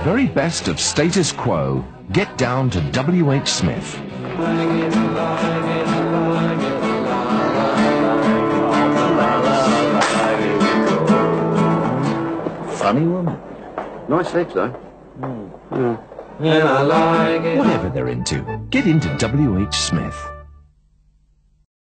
very best of status quo, get down to W.H. Smith. Funny woman. Nice legs, though. Hmm. Whatever they're into, get into W.H. Smith.